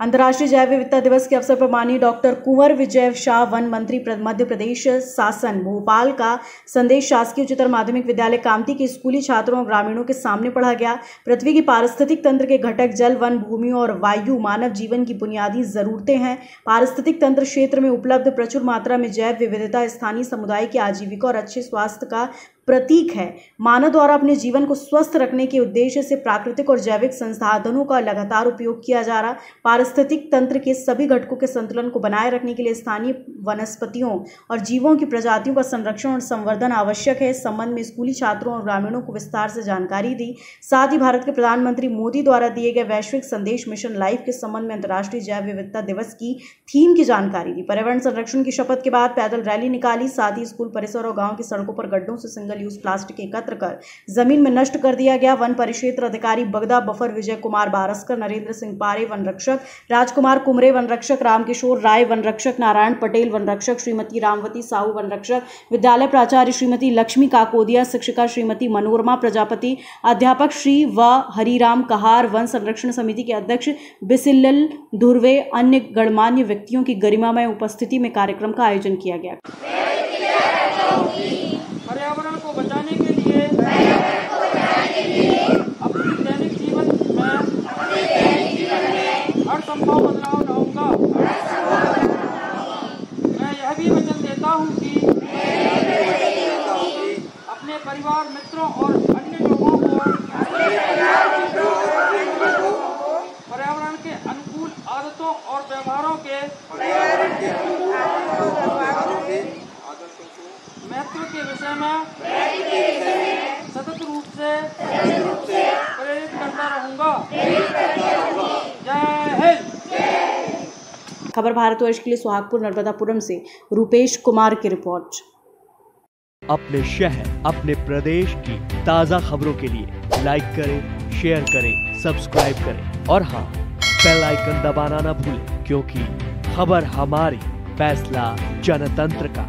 अंतर्राष्ट्रीय जैव विविधता दिवस के अवसर पर माननीय डॉक्टर कुंवर विजय शाह, वन मंत्री मध्य प्रदेश शासन, भोपाल का संदेश शासकीय उच्चतर माध्यमिक विद्यालय कामती के स्कूली छात्रों और ग्रामीणों के सामने पढ़ा गया। पृथ्वी की पारिस्थितिक तंत्र के घटक जल, वन, भूमि और वायु मानव जीवन की बुनियादी जरूरतें हैं। पारिस्थितिक तंत्र क्षेत्र में उपलब्ध प्रचुर मात्रा में जैव विविधता स्थानीय समुदाय की आजीविका और अच्छे स्वास्थ्य का प्रतीक है। मानव द्वारा अपने जीवन को स्वस्थ रखने के उद्देश्य से प्राकृतिक और जैविक संसाधनों का लगातार उपयोग किया जा रहा। पारिस्थितिक तंत्र के सभी घटकों के संतुलन को बनाए रखने के लिए स्थानीय वनस्पतियों और जीवों की प्रजातियों का संरक्षण और संवर्धन आवश्यक है। इस संबंध में स्कूली छात्रों और ग्रामीणों को विस्तार से जानकारी दी। साथ ही भारत के प्रधानमंत्री मोदी द्वारा दिए गए वैश्विक संदेश मिशन लाइफ के संबंध में अंतर्राष्ट्रीय जैव विविधता दिवस की थीम की जानकारी दी। पर्यावरण संरक्षण की शपथ के बाद पैदल रैली निकाली। साथ ही स्कूल परिसर और गाँव की सड़कों पर गड्ढों से सिंगल यूज़ प्लास्टिक एकत्र कर ज़मीन में नष्ट कर दिया गया। वन परिक्षेत्र अधिकारी बगदा बफर विजय कुमार बारस्कर, नरेंद्र सिंह पारे वन रक्षक राजकुमार कुमरे वन रक्षक रामकिशोर राय वन रक्षक नारायण पटेल वन रक्षक श्रीमती रामवती साहू वन रक्षक विद्यालय प्राचार्य श्रीमती लक्ष्मी काकोदिया, शिक्षिका श्रीमती मनोरमा, प्रजापति अध्यापक श्री व हरिराम कहार, वन संरक्षण समिति के अध्यक्ष बिसिल्ल धुर्वे, अन्य गणमान्य व्यक्तियों की गरिमामय उपस्थिति में कार्यक्रम का आयोजन किया गया। पर्यावरण को बचाने के लिए अपने दैनिक जीवन में, हर संभव बदलाव भी वचन देता हूँ कि अपने परिवार मित्रों और अन्य लोगों को पर्यावरण के अनुकूल आदतों और व्यवहारों के महत्व के विषय में सतत रूप से प्रेरित करता रहूँगा। खबर भारतवर्ष के लिए सुहागपुर, नर्मदापुरम से रूपेश कुमार की रिपोर्ट। अपने शहर, अपने प्रदेश की ताज़ा खबरों के लिए लाइक करें, शेयर करें, सब्सक्राइब करें। और हाँ बेल आइकन दबाना ना भूलें, क्योंकि खबर हमारी फैसला जनतंत्र का।